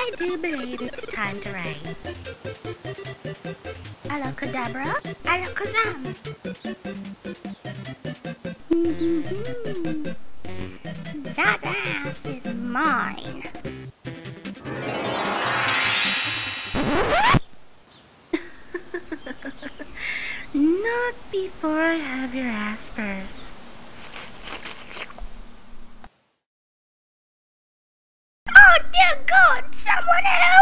I do believe it's time to rain. Alakadabra, alakazam. that ass is mine. Not before I have your ass first. Oh dear God, someone help!